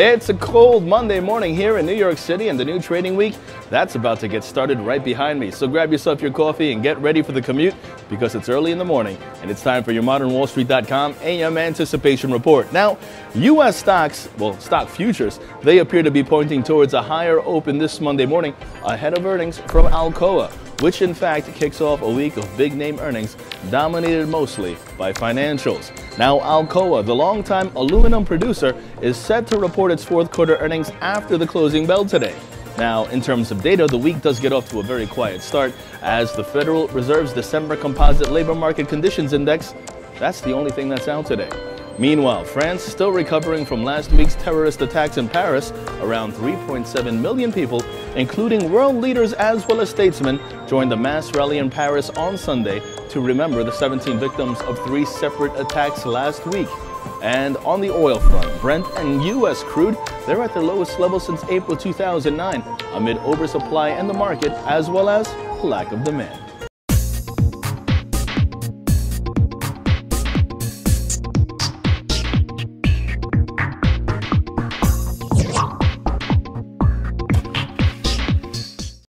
It's a cold Monday morning here in New York City and the new trading week, that's about to get started right behind me. So grab yourself your coffee and get ready for the commute because it's early in the morning and it's time for your modernwallstreet.com AM anticipation report. Now, U.S. stocks, well, stock futures, they appear to be pointing towards a higher open this Monday morning ahead of earnings from Alcoa which in fact kicks off a week of big name earnings dominated mostly by financials. Now, Alcoa, the longtime aluminum producer, is set to report its fourth quarter earnings after the closing bell today. Now, in terms of data, the week does get off to a very quiet start as the Federal Reserve's December Composite Labor Market Conditions Index, that's the only thing that's out today. Meanwhile, France, still recovering from last week's terrorist attacks in Paris, around 3.7 million people, including world leaders as well as statesmen, joined the mass rally in Paris on Sunday to remember the 17 victims of three separate attacks last week. And on the oil front, Brent and U.S. crude, they're at their lowest level since April 2009, amid oversupply in the market as well as lack of demand.